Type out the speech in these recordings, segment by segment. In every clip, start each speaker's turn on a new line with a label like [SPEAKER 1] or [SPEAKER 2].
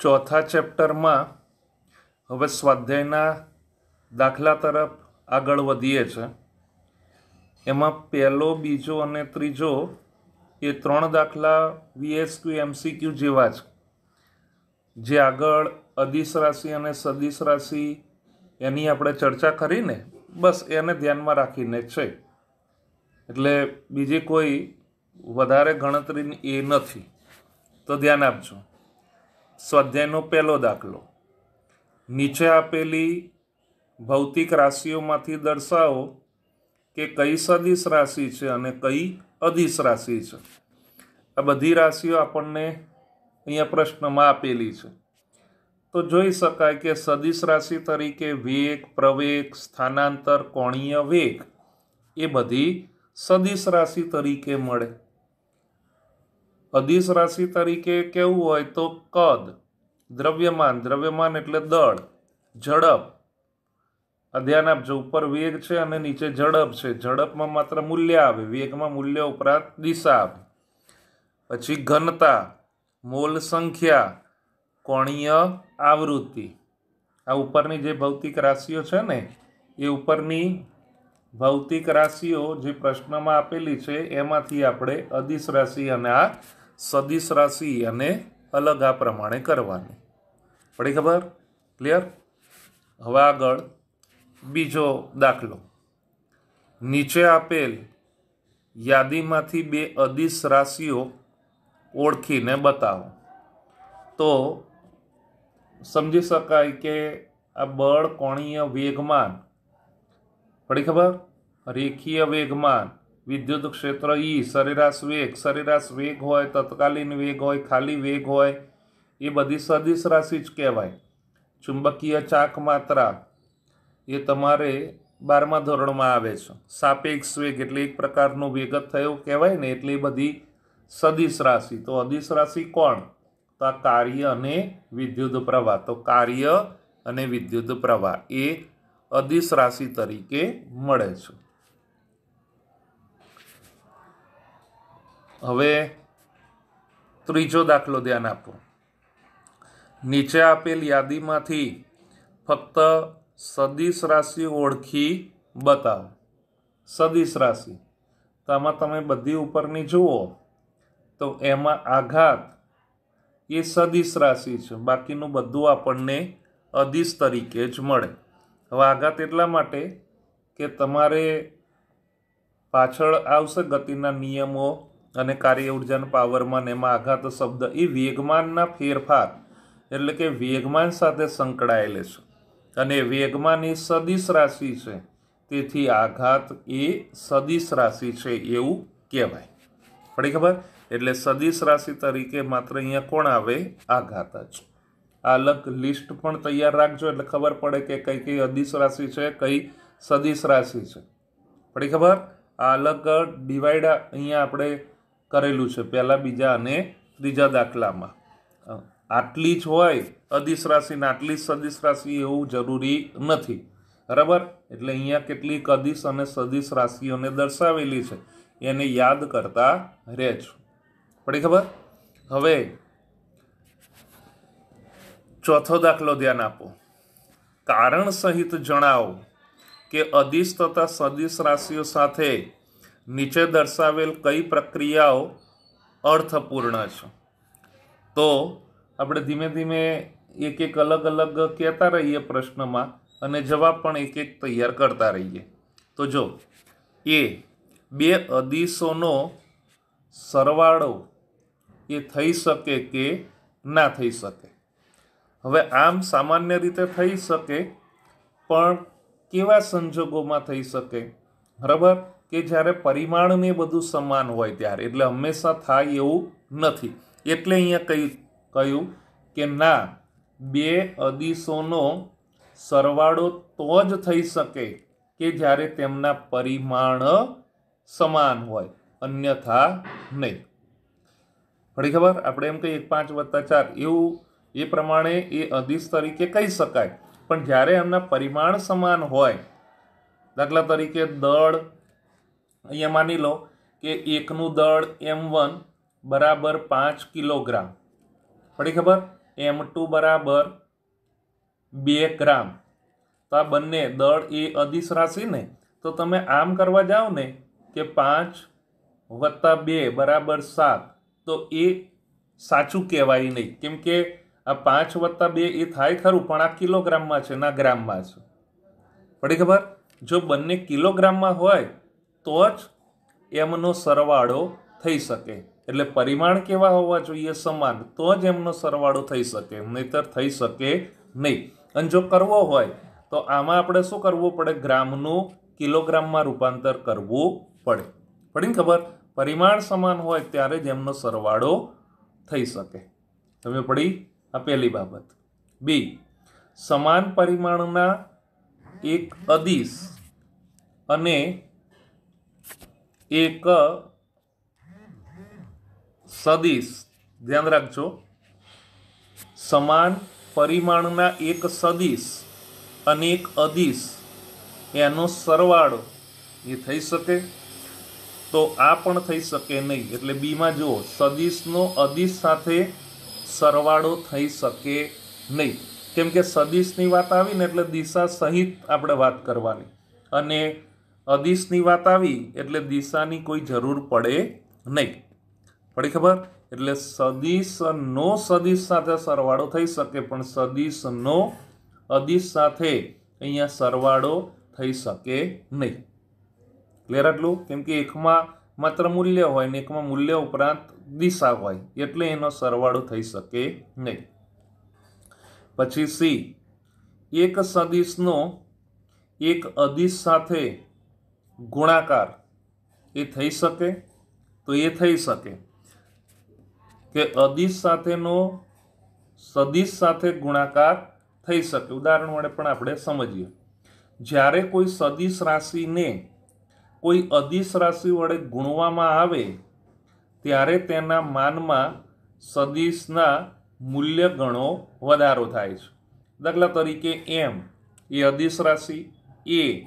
[SPEAKER 1] ચોથા ચેપ્ટરમાં હવે સ્વાધ્યાયના દાખલા તરફ આગળ વધીએ છે. એમાં પહેલો, બીજો અને ત્રીજો એ ત્રણ દાખલા વીએસક્યુ એમસીક્યુ જેવા છે જે આગળ અદિશ રાશિ અને સદિશ રાશિ એની આપણે ચર્ચા કરીને બસ એને ધ્યાનમાં રાખીને છે. એટલે બીજી કોઈ વધારે ગણતરી એ નથી. તો ધ્યાન આપજો. સ્વાધ્યાયનો પહેલો દાખલો. નીચે આપેલી ભૌતિક રાશિઓમાંથી દર્શાવો કે કઈ સદિશ રાશિ છે અને કઈ અદિશ રાશિ છે. આ બધી રાશિઓ આપણને અહીંયા પ્રશ્નમાં આપેલી છે. તો જોઈ શકાય કે સદિશ રાશિ તરીકે વેગ, પ્રવેગ, સ્થાનાંતર, કોણીય વેગ એ બધી સદિશ રાશિ તરીકે મળે. અદિશ રાશિ તરીકે કેવું હોય તો કદ, દ્રવ્યમાન દ્રવ્યમાન એટલે દળ, ઝડપ. ધ્યાન આપજો, ઉપર વેગ છે અને નીચે ઝડપ છે. ઝડપમાં માત્ર મૂલ્ય આવે, વેગમાં મૂલ્ય ઉપરાંત દિશા આવે પછી ઘનતા, મોલ સંખ્યા, કોણીય આવૃત્તિ. આ ઉપરની જે ભૌતિક રાશિઓ છે ને, એ ઉપરની ભૌતિક રાશિઓ જે પ્રશ્નમાં આપેલી છે, એમાંથી આપણે અદિશ રાશિ અને આ સદિશ રાશિ અને અલગ આ પ્રમાણે કરવાની. પડી ખબર? ક્લિયર હવે આગળ બીજો દાખલો. નીચે આપેલ યાદીમાંથી બે અદિશ રાશિઓ ઓળખીને બતાવો. તો સમજી શકાય કે આ બળ કોણીય વેગમાન. પડી ખબર? રેખીય વેગમાન. વિદ્યુત ક્ષેત્ર ઈ, સરેરાશ વેગ સરેરાશ વેગ હોય, તત્કાલીન વેગ હોય, ખાલી વેગ હોય, એ બધી સદિશ રાશિ જ કહેવાય. ચુંબકીય ચાક માત્રા એ તમારે બારમા ધોરણમાં આવે છે. સાપેક્ષ વેગ એટલે એક પ્રકારનો વેગ થયો કહેવાય ને, એટલે બધી સદિશ રાશિ. તો અદિશ રાશિ કોણ? તો આ કાર્ય અને વિદ્યુત પ્રવાહ. તો કાર્ય અને વિદ્યુત પ્રવાહ એ અદિશ રાશિ તરીકે મળે છે. હવે ત્રીજો દાખલો ધ્યાન આપો. નીચે આપેલ યાદીમાંથી ફક્ત સદિશ રાશિ ઓળખી બતાવો. સદિશ રાશિ. તો આમાં તમે બધી ઉપરની જુઓ, તો એમાં આઘાત એ સદિશ રાશિ છે. બાકીનું બધું આપણને અદિશ તરીકે જ મળે. હવે આઘાત એટલા માટે કે તમારે પાછળ આવશે ગતિના નિયમો અને કાર્ય ઉર્જાના પાવરમાં ને એમાં આઘાત શબ્દ, એ વેગમાનના ફેરફાર, એટલે કે વેગમાન સાથે સંકળાયેલે છે. અને વેગમાન એ સદિશ રાશિ છે, તેથી આઘાત એ સદિશ રાશિ છે એવું કહેવાય. પડી ખબર? એટલે સદિશ રાશિ તરીકે માત્ર અહીંયા કોણ આવે? આઘાત જ. આ અલગ લિસ્ટ પણ તૈયાર રાખજો, એટલે ખબર પડે કે કઈ કઈ અદિશ રાશિ છે, કઈ સદિશ રાશિ છે. પડી ખબર? આ અલગ ડિવાઈડ અહીંયા આપણે કરેલું છે, પહેલાં બીજા અને ત્રીજા દાખલામાં. આટલી જ હોય, અદિશ રાશિ ને આટલી જ સદિશ રાશિ એવું જરૂરી નથી. બરાબર? એટલે અહીંયા કેટલીક અદિશ અને સદિશ રાશિઓને દર્શાવેલી છે. એને યાદ કરતા રહેજો. પડી ખબર? હવે ચોથો દાખલો ધ્યાન આપો. કારણ સહિત જણાવો કે અદિશ તથા સદિશ રાશિઓ સાથે નીચે દર્શાવેલ કઈ પ્રક્રિયાઓ અર્થપૂર્ણ છે? તો આપણે ધીમે ધીમે એક એક અલગ અલગ કહેતા રહીએ પ્રશ્નમાં અને જવાબ પણ એક એક તૈયાર કરતા રહીએ. તો જો, એ બે અદિશોનો સરવાળો એ થઈ શકે કે ના થઈ શકે? હવે આમ સામાન્ય રીતે થઈ શકે, પણ કેવા સંજોગોમાં થઈ શકે? બરાબર? કે જ્યારે પરિમાણને બધું સમાન હોય ત્યારે, એટલે હંમેશા થાય એવું નથી. એટલે અહીંયા કહ્યું કહ્યું કે ના, બે અદિશોનો સરવાળો તો જ થઈ શકે કે જ્યારે તેમના પરિમાણ સમાન હોય, અન્યથા નહીં. પડી ખબર? આપણે એમ કહીએ પાંચ વત્તા ચાર, એવું એ પ્રમાણે એ અદિશ તરીકે કહી શકાય. પણ જ્યારે એમના પરિમાણ સમાન હોય, દાખલા તરીકે દળ અહીંયા માની લો કે એકનું દળ એમ વન બરાબર પાંચ કિલોગ્રામ. પડી ખબર? એમ ટુ બરાબર બે ગ્રામ. તો આ બંને દળ એ અદિશ રાશિ ને? તો તમે આમ કરવા જાઓ ને કે પાંચ વત્તા બે બરાબર સાત. તો એ સાચું કહેવાય નહીં. કેમ કે આ પાંચ વત્તા બે એ થાય ખરું, પણ આ કિલોગ્રામમાં છે ના ગ્રામમાં છે. પડી ખબર? જો બંને કિલોગ્રામમાં હોય તો જ એમનો સરવાળો થઈ શકે. એટલે પરિમાણ કેવા હોવા જોઈએ? સમાન. તો જ એમનો સરવાળો થઈ શકે. નહીતર થઈ શકે નહીં. અને જો કરવો હોય, તો આમાં આપણે શું કરવું પડે? ગ્રામનું કિલોગ્રામમાં રૂપાંતર કરવું પડે. પડી ખબર? પરિમાણ સમાન હોય ત્યારે જ એમનો સરવાળો થઈ શકે. તમે પડી આ પહેલી બાબત. બી. સમાન પરિમાણના એક અદિશ અને એક સદિશ. ધ્યાન રાખજો. સમાન પરિમાણના એક સદિશ અને એક અદિશ. એનો સરવાળો એ થઈ શકે. તો આ પણ થઈ શકે નહીં. એટલે બીમાં જુઓ, સદિશનો અદિશ સાથે સરવાળો થઈ શકે નહીં. કેમ કે સદિશની વાત આવી ને એટલે દિશા સહિત આપણે વાત કરવાની. અને અદિશની વાત આવી એટલે દિશાની કોઈ જરૂર પડે નહીં. પડી ખબર? એટલે સદિશનો સદિશ સાથે સરવાળો થઈ શકે, પણ સદિશનો અદિશ સાથે અહીંયા સરવાળો થઈ શકે નહીં. ક્લિયર આટલું? કેમ કે એકમાં માત્ર મૂલ્ય હોય ને એકમાં મૂલ્ય ઉપરાંત દિશા હોય, એટલે એનો સરવાળો થઈ શકે નહીં. પછી સી, એક સદિશનો એક અદિશ સાથે ગુણાકાર એ થઈ શકે? તો એ થઈ શકે કે અદિશ સાથેનો સદિશ સાથે ગુણાકાર થઈ શકે. ઉદાહરણ વડે પણ આપણે સમજીએ. જ્યારે કોઈ સદિશ રાશિને કોઈ અદિશ રાશિ વડે ગુણવામાં આવે, ત્યારે તેના માનમાં સદિશના મૂલ્ય ગણો વધારો થાય છે. દાખલા તરીકે એમ, એ અદિશ રાશિ, એ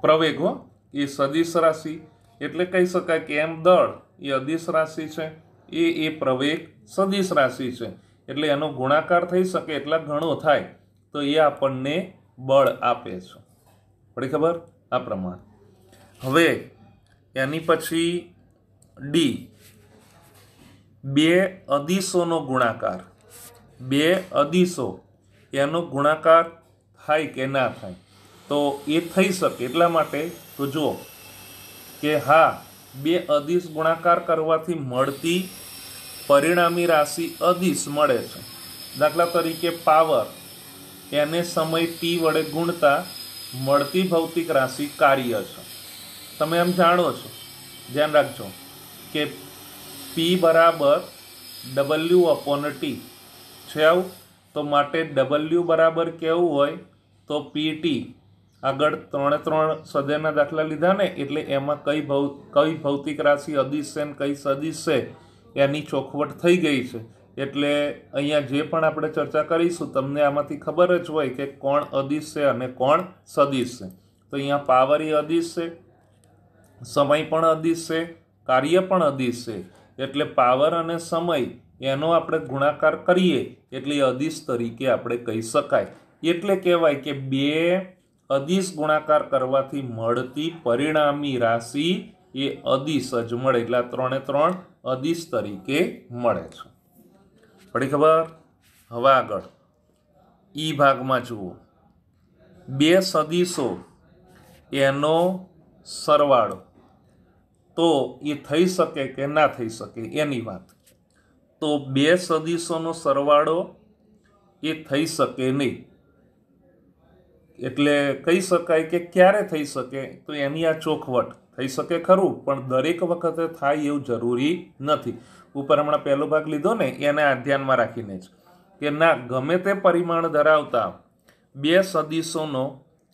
[SPEAKER 1] પ્રવેગ હો એ સદિશ રાશિ. એટલે કહી શકાય કે એમ દળ, એ અદિશ રાશિ છે. એ એ પ્રવેગ, સદિશ રાશિ છે. એટલે એનો ગુણાકાર થઈ શકે એટલા ઘણો થાય, તો એ આપણને બળ આપે છે. પડી ખબર? આ પ્રમાણે. હવે, એની પછી ડી બે અદિશોનો ગુણાકાર. બે અદિશો. એનો ગુણાકાર થાય કે ના થાય? તો એ થઈ શકે એટલા માટે તો જુઓ કે હા, બે અદિશ ગુણાકાર કરવાથી મળતી પરિણામી રાશિ અદિશ મળે છે. દાખલા તરીકે પાવર એને સમય ટી વડે ગુણતા મળતી ભૌતિક રાશિ કાર્ય છે. તમે એમ જાણો છો. ધ્યાન રાખજો કે પી બરાબર ડબલ્યુ અપોન ટી છે આવું? તો માટે ડબલ્યુ બરાબર કેવું હોય? તો પી ટી આગળ ત્રણે ત્રણ સદયના દાખલા લીધા ને એટલે એમાં કઈ ભૌ, કઈ ભૌતિક રાશિ અદિશ છે ને કઈ સદિશ છે, એની ચોખવટ થઈ ગઈ છે. એટલે અહીંયા જે પણ આપણે ચર્ચા કરીશું, તમને આમાંથી ખબર જ હોય કે કોણ અદિશ છે અને કોણ સદિશ છે. તો અહીંયા પાવર એ અદિશ છે, સમય પણ અદિશ છે, કાર્ય પણ અદિશ છે. એટલે પાવર અને સમય એનો આપણે ગુણાકાર કરીએ એટલે અદિશ તરીકે આપણે કહી શકાય. એટલે કહેવાય કે બે અદિશ ગુણાકાર કરવાથી મળતી પરિણામી રાશિ એ અદિશ જ મળે એટલે આ ત્રણે ત્રણ અદિશ તરીકે મળે છે. પડી ખબર? હવે આગળ. ઈ ભાગમાં જુઓ. બે સદીશો એનો સરવાળો. તો એ થઈ શકે કે ના થઈ શકે એની વાત. તો બે સદીશોનો સરવાળો એ થઈ શકે નહીં. એટલે કહી શકાય કે ક્યારે થઈ શકે, તો એની આ ચોખવટ થઈ શકે ખરું, પણ દરેક વખતે થાય એવું જરૂરી નથી. ઉપર હમણાં પહેલો ભાગ લીધો ને, એને આ ધ્યાનમાં રાખીને જ કે ના, ગમે તે પરિમાણ ધરાવતા બે સદીશોનો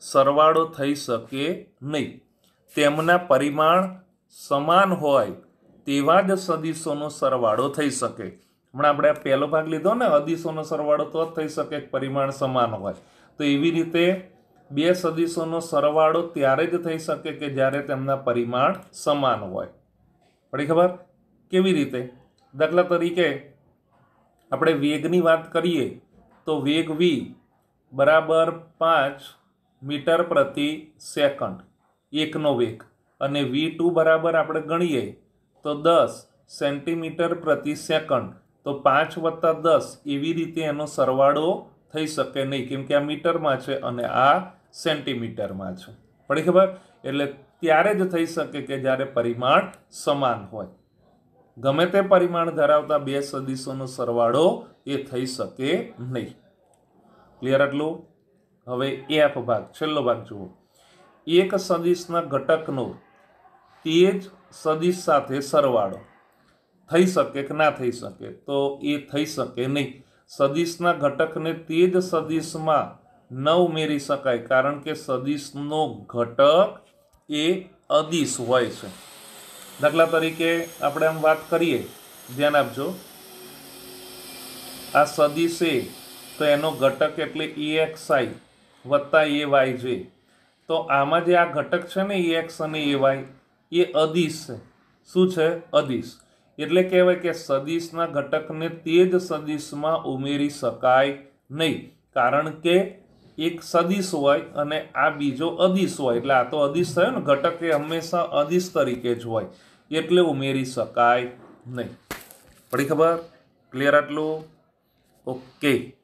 [SPEAKER 1] સરવાળો થઈ શકે નહીં. તેમના પરિમાણ સમાન હોય તેવા જ સદીશોનો સરવાળો થઈ શકે. હમણાં આપણે પહેલો ભાગ લીધો ને, અદીશોનો સરવાળો તો જ થઈ શકે પરિમાણ સમાન હોય. તો એવી રીતે બે સદીશોનો સરવાળો ત્યારે જ થઈ શકે કે જ્યારે તેમના પરિમાણ સમાન હોય. પડી ખબર? કેવી રીતે? દાખલા તરીકે આપણે વેગની વાત કરીએ તો વેગ વી બરાબર પાંચ મીટર પ્રતિ સેકન્ડ, એકનો વેગ. અને વી ટુ બરાબર આપણે ગણીએ તો દસ સેન્ટીમીટર પ્રતિ સેકન્ડ. તો પાંચ વત્તા દસ એવી રીતે એનો સરવાળો થઈ શકે નહીં, કેમ કે આ મીટરમાં છે અને આ સેન્ટીમીટરમાં છે. પડી ખબર એટલે ત્યારે જ થઈ શકે કે જ્યારે પરિમાણ સમાન હોય. ગમે તે પરિમાણ ધરાવતા બે સદીશોનો સરવાળો એ થઈ શકે નહીં. ક્લિયર આટલું? હવે એફ ભાગ, છેલ્લો ભાગ જુઓ. એક સદીશના ઘટકનો તે જ સદીશ સાથે સરવાળો. થઈ શકે કે ના થઈ શકે? તો એ થઈ શકે નહીં. સદીશના ઘટકને તે જ સદિશમાં ન ઉમેરી શકાય, કારણ કે સદિશનો ઘટક એ અદિશ હોય છે. દાખલા તરીકે આપણે આમ વાત કરીએ, ધ્યાન આપજો. આ સદિશ એ તો એનો ઘટક એટલે એ એક્સ આઈ વત્તા એ વાય જે તો આમાં જે આ ઘટક છે ને એ એક્સ અને એ વાય એ અદિશ છે. શું છે? અદિશ. એટલે કહેવાય કે સદિશના ઘટકને તે જ સદિશમાં ઉમેરી શકાય નહીં. કારણ કે એક સદિશ હોય અને આ બીજો અદિશ હોય. એટલે આ તો અદિશ થયો ને, ઘટક એ હંમેશા અદિશ તરીકે જ હોય. એટલે ઉમેરી શકાય નહીં. પડી ખબર? ક્લિયર આટલું? ઓકે